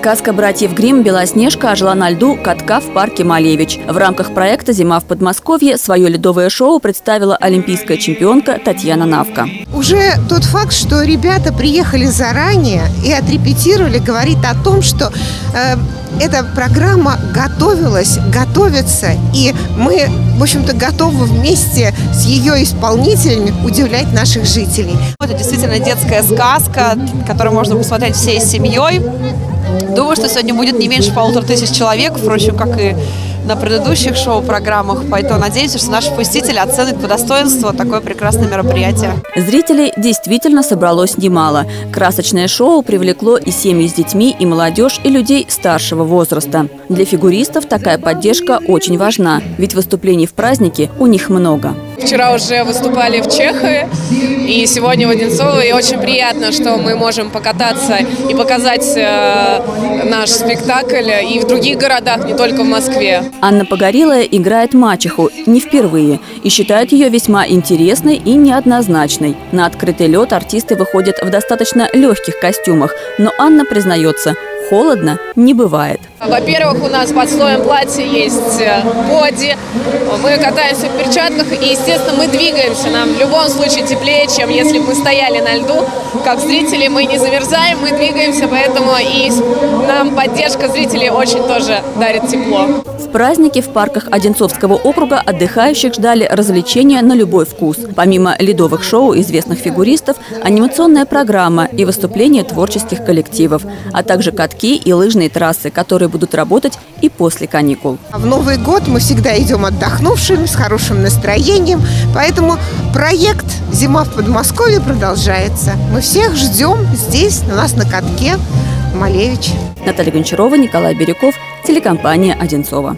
Сказка братьев Грим «Белоснежка» ожила на льду катка в парке Малевич. В рамках проекта «Зима в Подмосковье» свое ледовое шоу представила олимпийская чемпионка Татьяна Навка. Уже тот факт, что ребята приехали заранее и отрепетировали, говорит о том, что э, эта программа готовилась, готовится, и мы, в общем-то, готовы вместе с ее исполнителями удивлять наших жителей. Это действительно детская сказка, которую можно посмотреть всей семьей. Думаю, что сегодня будет не меньше полутора тысяч человек, впрочем, как и на предыдущих шоу-программах. Поэтому надеемся, что наши посетители оценят по достоинству такое прекрасное мероприятие. Зрителей действительно собралось немало. Красочное шоу привлекло и семьи с детьми, и молодежь, и людей старшего возраста. Для фигуристов такая поддержка очень важна, ведь выступлений в празднике у них много. Вчера уже выступали в Чехове и сегодня в Одинцово. И очень приятно, что мы можем покататься и показать э, наш спектакль и в других городах, не только в Москве. Анна Погорелая играет мачеху не впервые и считает ее весьма интересной и неоднозначной. На открытый лед артисты выходят в достаточно легких костюмах, но Анна признается, холодно не бывает. Во-первых, у нас под слоем платья есть э, боди, мы катаемся в перчатках и, естественно, мы двигаемся. Нам в любом случае теплее, чем если бы мы стояли на льду. Как зрители мы не замерзаем, мы двигаемся, поэтому и нам поддержка зрителей очень тоже дарит тепло. В празднике в парках Одинцовского округа отдыхающих ждали развлечения на любой вкус. Помимо ледовых шоу известных фигуристов, анимационная программа и выступления творческих коллективов, а также катки и лыжные трассы, которые будут работать и после каникул. В Новый год мы всегда идем отдохнувшими, с хорошим настроением, поэтому проект «Зима в Подмосковье» продолжается. Мы всех ждем здесь, у нас на катке Малевич. Наталья Гончарова, Николай Бирюков, телекомпания «Одинцова».